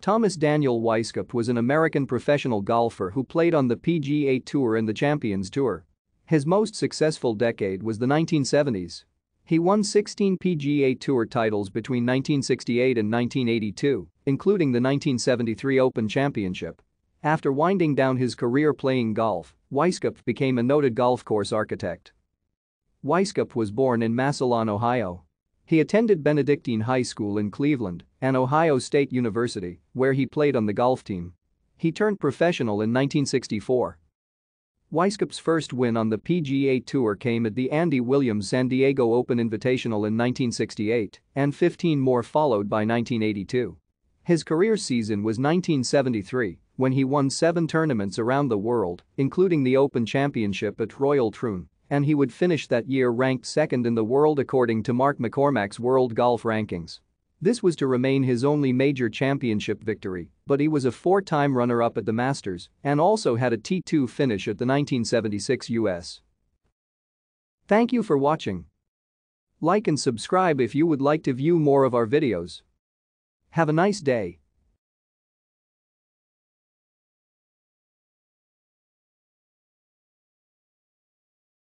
Thomas Daniel Weiskopf was an American professional golfer who played on the PGA Tour and the Champions Tour. His most successful decade was the 1970s. He won 16 PGA Tour titles between 1968 and 1982, including the 1973 Open Championship. After winding down his career playing golf, Weiskopf became a noted golf course architect. Weiskopf was born in Massillon, Ohio. He attended Benedictine High School in Cleveland and Ohio State University, where he played on the golf team. He turned professional in 1964. Weiskopf's first win on the PGA Tour came at the Andy Williams San Diego Open Invitational in 1968, and 15 more followed by 1982. His career season was 1973, when he won seven tournaments around the world, including the Open Championship at Royal Troon and he would finish that year ranked second in the world according to Mark McCormack's World Golf Rankings. This was to remain his only major championship victory, but he was a four-time runner-up at the Masters and also had a T2 finish at the 1976 US. Thank you for watching. Like and subscribe if you would like to view more of our videos. Have a nice day.